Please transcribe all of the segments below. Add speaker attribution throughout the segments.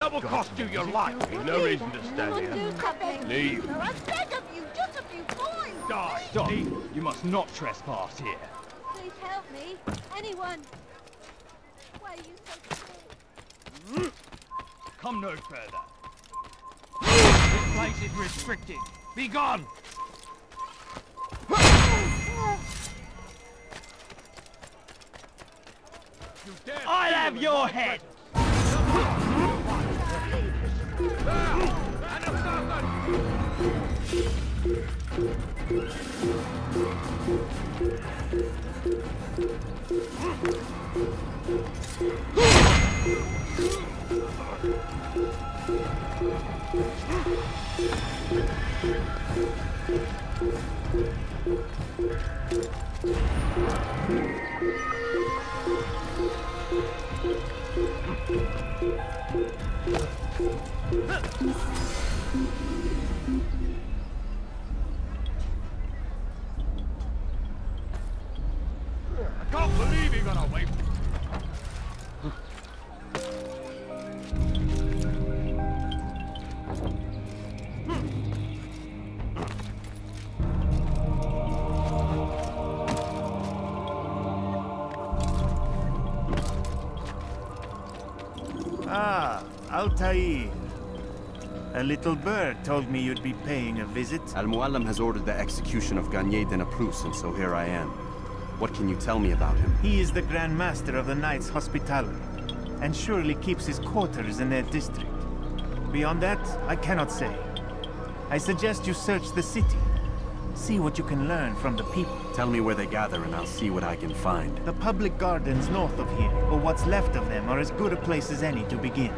Speaker 1: That will cost you your life. No reason to stand here.
Speaker 2: do something.
Speaker 1: Leave.
Speaker 2: I beg of you, just a few coins.
Speaker 1: Die.
Speaker 3: Stop! You must not trespass here.
Speaker 2: Please help me. Anyone. Why are you so small?
Speaker 3: Come no further. This place is restricted. Be gone!
Speaker 1: You dare
Speaker 3: I'll have your
Speaker 1: in my
Speaker 3: head!
Speaker 1: Presence.
Speaker 4: Ah, Altair. A little bird told me you'd be paying a visit.
Speaker 5: Al-Mualim has ordered the execution of Garnier de Naplouse, and so here I am. What can you tell me about him?
Speaker 4: He is the Grand Master of the Knights Hospitaller, and surely keeps his quarters in their district. Beyond that, I cannot say. I suggest you search the city. See what you can learn from the people.
Speaker 5: Tell me where they gather, and I'll see what I can find.
Speaker 4: The public gardens north of here, or what's left of them, are as good a place as any to begin.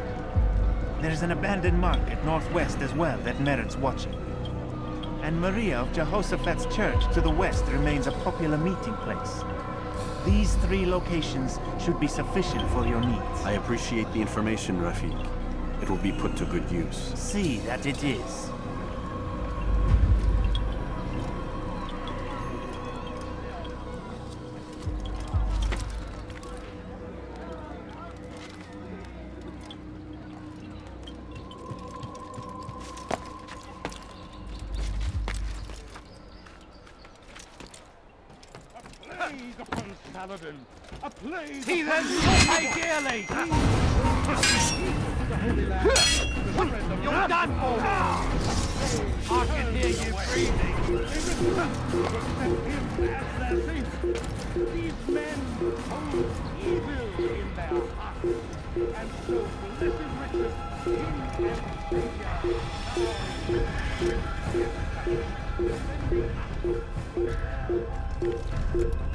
Speaker 4: There's an abandoned market northwest as well that merits watching. And Maria of Jehoshaphat's church to the west remains a popular meeting place. These three locations should be sufficient for your needs.
Speaker 5: I appreciate the information, Rafiq. It will be put to good use.
Speaker 4: See that it is.
Speaker 1: Upon Saladin. A plague
Speaker 3: Heathens pay dearly! You're done for! Ah. I can hear you breathing.
Speaker 1: These men hold evil in their hearts. And so, blessed Richard, King and Savior,
Speaker 3: Down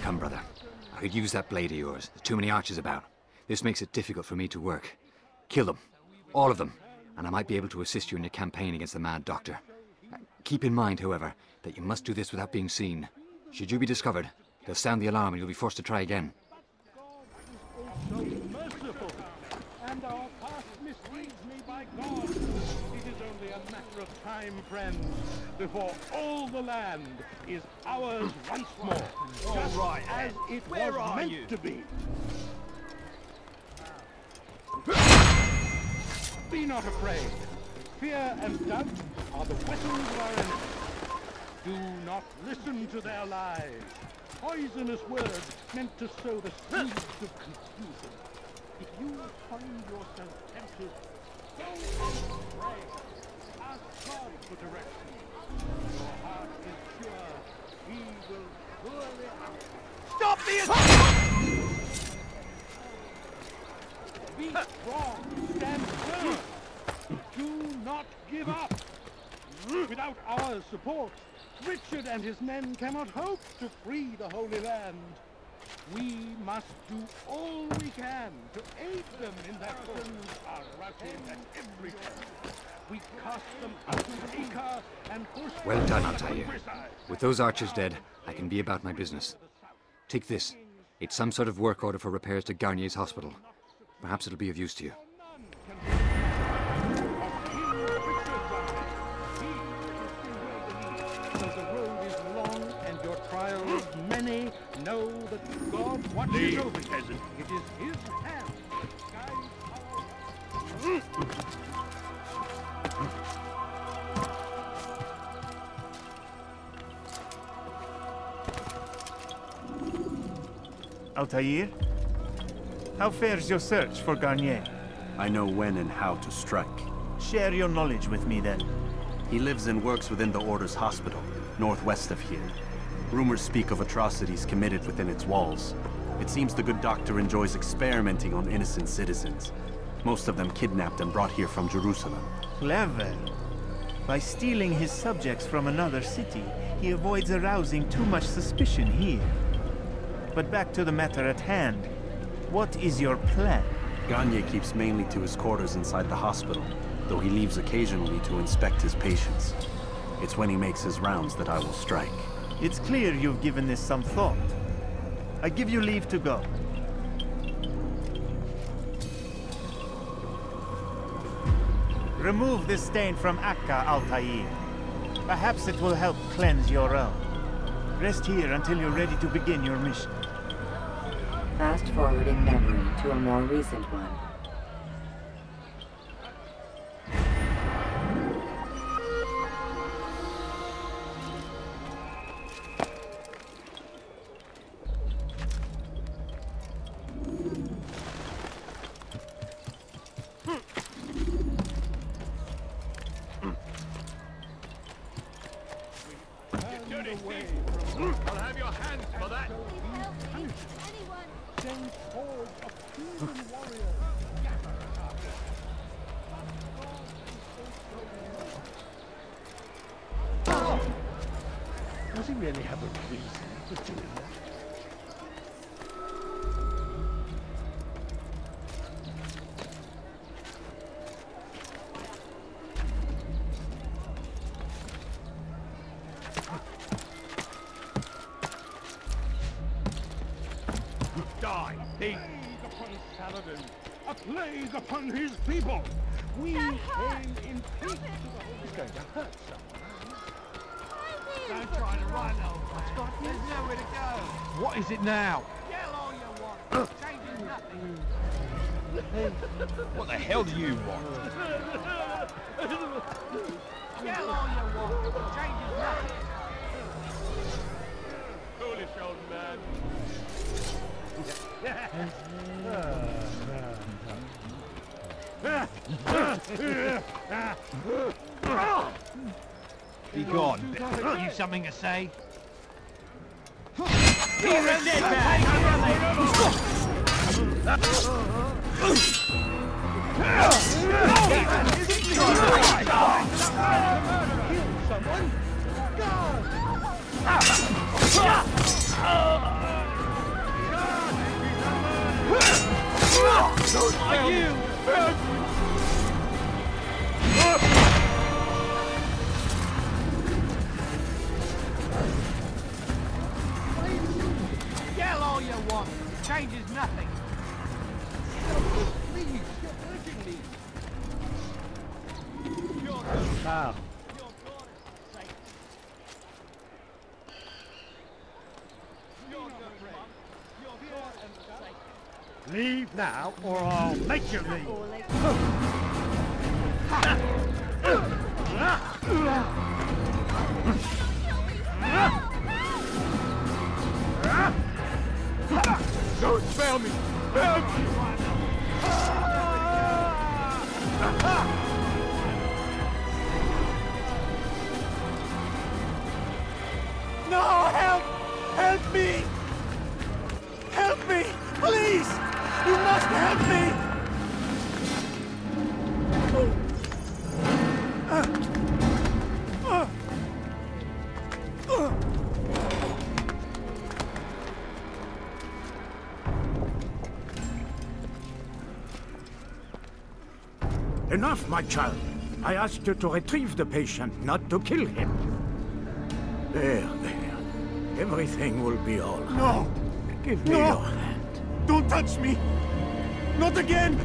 Speaker 6: you've come, brother. I could use that blade of yours. There's too many archers about. This makes it difficult for me to work. Kill them. All of them. And I might be able to assist you in your campaign against the Mad Doctor. Uh, Keep in mind, however, that you must do this without being seen. Should you be discovered, they'll sound the alarm and you'll be forced to try again.
Speaker 1: merciful, and our past misleads me by God. It is only a matter of time, friends, before all the land is ours once more. Just
Speaker 3: right,
Speaker 1: as
Speaker 3: then.
Speaker 1: it
Speaker 3: Where
Speaker 1: was meant
Speaker 3: you?
Speaker 1: to be. Be not afraid. Fear and doubt are the weapons of our enemies. Do not listen to their lies. poisonous words meant to sow the seeds of confusion. If you find yourself tempted, go and pray. God for direction. Your heart is pure. He will surely answer.
Speaker 3: Stop the attack!
Speaker 1: Be strong. Stand firm. Do not give up. Without our support, Richard and his men cannot hope to free the Holy Land. We must do all we can to aid them in their sins are rushing at every turn. We cast them out of Acre and push
Speaker 6: Well done,
Speaker 1: them
Speaker 6: Altair. With those archers dead, I can be about my business. Take this. It's some sort of work order for repairs to Garnier's hospital. Perhaps it'll be of use to you.
Speaker 1: The road is long and your trials many, know that God watches over you. It is His hand
Speaker 4: Altair? How fares your search for Garnier?
Speaker 5: I know when and how to strike.
Speaker 4: Share your knowledge with me then.
Speaker 5: He lives and works within the Order's hospital, northwest of here. Rumors speak of atrocities committed within its walls. It seems the good doctor enjoys experimenting on innocent citizens. Most of them kidnapped and brought here from Jerusalem.
Speaker 4: Clever. By stealing his subjects from another city, he avoids arousing too much suspicion here. But back to the matter at hand. What is your plan?
Speaker 5: Garnier keeps mainly to his quarters inside the hospital, though he leaves occasionally to inspect his patients. It's when he makes his rounds that I will strike.
Speaker 4: It's clear you've given this some thought. I give you leave to go. Remove this stain from Acre, Altair. Perhaps it will help cleanse your own. Rest here until you're ready to begin your mission.
Speaker 7: Fast forwarding memory to a more recent one.
Speaker 1: A plague upon Saladin, a plague upon his people. We came in peace He's going to hurt someone.
Speaker 3: Don't try to run, old man. There's nowhere to go. What is it now? Yell all you want. Changes nothing. what the hell do you want? Yell all you want. Changes nothing. Foolish old man. Be gone. You something to say? Be a dead Are you? Changes nothing. Please, you're urging me.
Speaker 1: Now, leave now, or I'll make you leave.
Speaker 3: Don't me! Help me!
Speaker 8: Enough, my child. I asked you to retrieve the patient, not to kill him. There, there. Everything will be all right.
Speaker 4: No!
Speaker 8: Give me
Speaker 4: No!
Speaker 8: your hand.
Speaker 4: Don't touch me! Not again!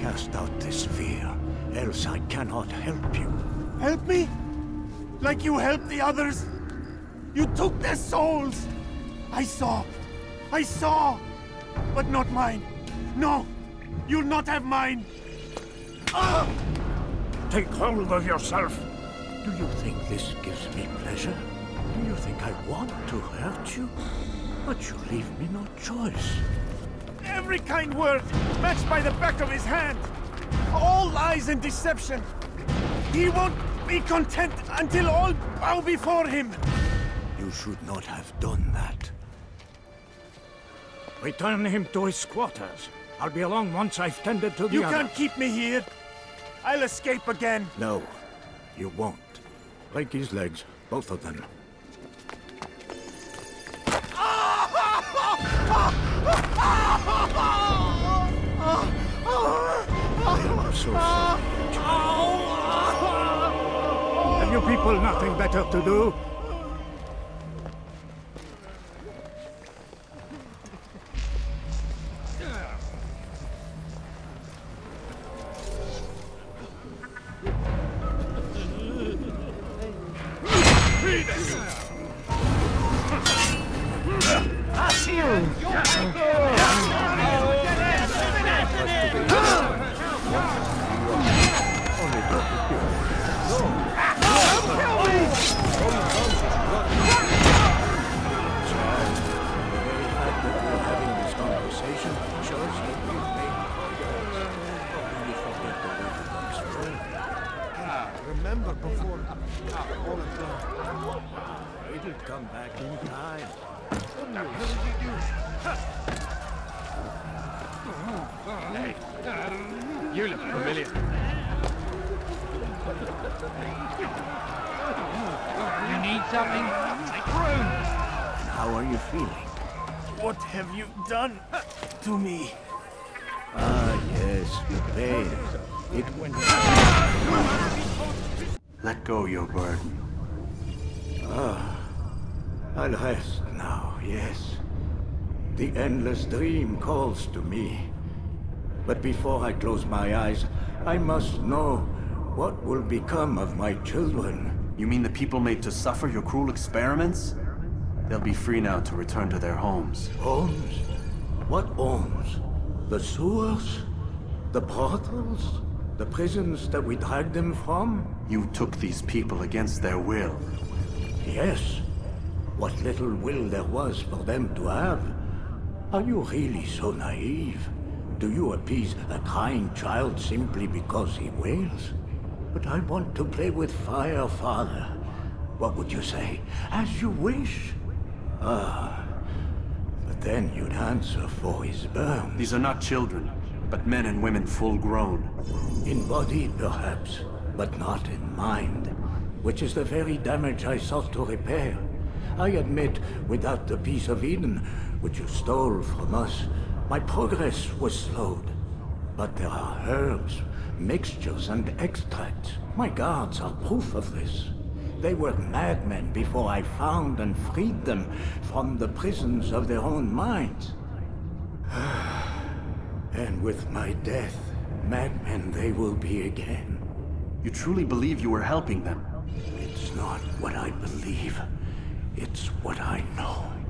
Speaker 8: Cast out this fear, else I cannot help you.
Speaker 4: Help me? Like you helped the others? You took their souls! I saw! I saw! But not mine! No! You'll not have mine!
Speaker 8: Take hold of yourself. Do you think this gives me pleasure? Do you think I want to hurt you? But you leave me no choice.
Speaker 4: Every kind word matched by the back of his hand! All lies and deception! He won't be content until all bow before him!
Speaker 8: You should not have done that. Return him to his quarters. I'll be along once I've tended to the
Speaker 4: You
Speaker 8: other.
Speaker 4: can't keep me here! I'll escape again!
Speaker 8: No, you won't. Break his legs, both of them. I'm so sorry. Have you people nothing better to do?
Speaker 3: Remember before.
Speaker 8: It'll come back in time.
Speaker 3: What the hell did you do? Hey, you look familiar. You need something? Make room!
Speaker 8: How are you feeling?
Speaker 4: What have you done to me?
Speaker 8: Ah, yes, the pain. It went
Speaker 5: Let go your burden.
Speaker 8: I'll rest now, yes. The endless dream calls to me. But before I close my eyes, I must know what will become of my children.
Speaker 5: You mean the people made to suffer your cruel experiments? They'll be free now to return to their homes.
Speaker 8: Homes? What homes? The sewers? The brothels? The prisons that we dragged them from?
Speaker 5: You took these people against their will.
Speaker 8: Yes. What little will there was for them to have. Are you really so naive? Do you appease a crying child simply because he wails? But I want to play with fire, father. What would you say? As you wish. Ah. But then you'd answer for his burn.
Speaker 5: These are not children, but men and women full grown.
Speaker 8: In body, perhaps, but not in mind. Which is the very damage I sought to repair. I admit, without the piece of Eden, which you stole from us, my progress was slowed. But there are herbs, mixtures, and extracts. My guards are proof of this. They were madmen before I found and freed them from the prisons of their own minds. and with my death, madmen they will be again.
Speaker 5: You truly believe you were helping them?
Speaker 8: It's not what I believe. It's what I know.